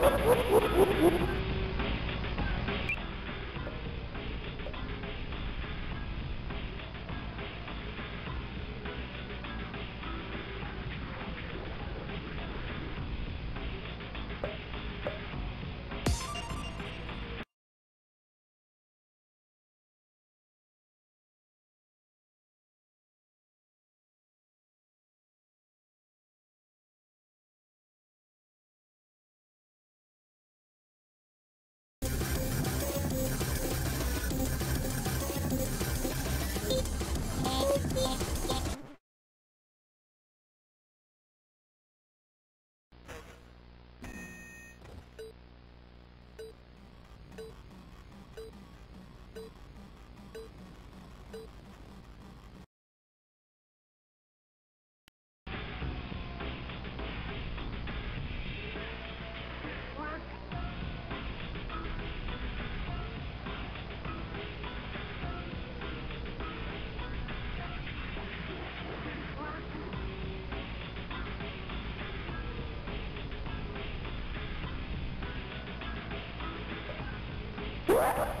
Whoa, whoa, whoa. What?